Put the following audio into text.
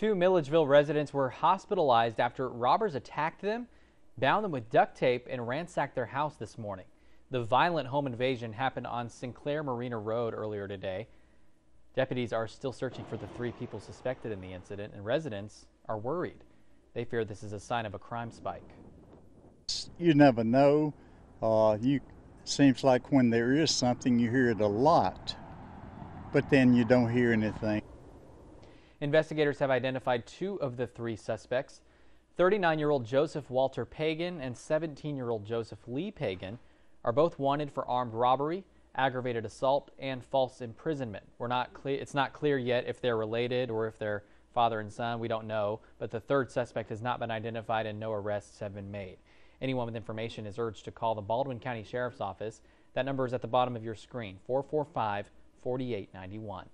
Two Milledgeville residents were hospitalized after robbers attacked them, bound them with duct tape, and ransacked their house this morning. The violent home invasion happened on Sinclair Marina Road earlier today. Deputies are still searching for the three people suspected in the incident, and residents are worried. They fear this is a sign of a crime spike. You never know. Uh, you seems like when there is something, you hear it a lot, but then you don't hear anything. Investigators have identified two of the three suspects. 39-year-old Joseph Walter Pagan and 17-year-old Joseph Lee Pagan are both wanted for armed robbery, aggravated assault, and false imprisonment. We're not clear, it's not clear yet if they're related or if they're father and son. We don't know, but the third suspect has not been identified and no arrests have been made. Anyone with information is urged to call the Baldwin County Sheriff's Office. That number is at the bottom of your screen, 445 4891.